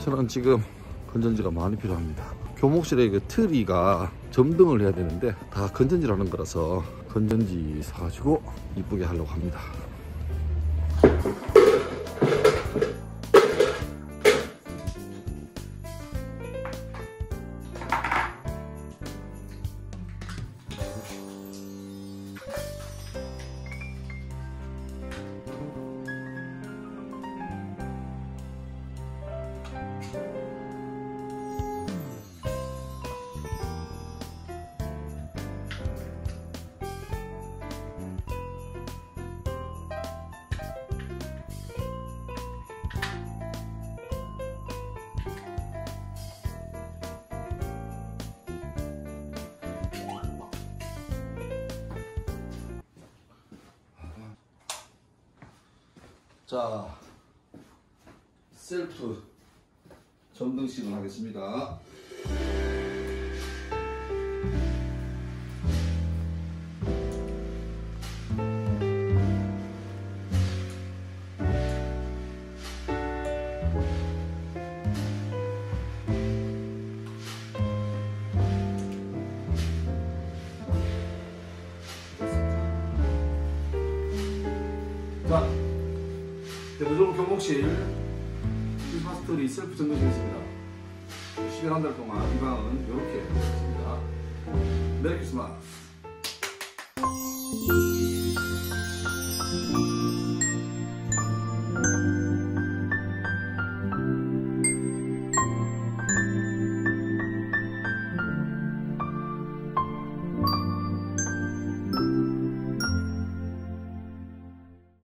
저는 지금 건전지가 많이 필요합니다. 교목실에 그 트리가 점등을 해야 되는데 다 건전지라는 거라서 건전지 사가지고 이쁘게 하려고 합니다. 자, 셀프 점등식을 하겠습니다. 자, 대구종 교목실 일파스토리 셀프 점등식이었습니다. 10일 한달 동안 이 방은 이렇게 되었습니다. 메리 크리스마스.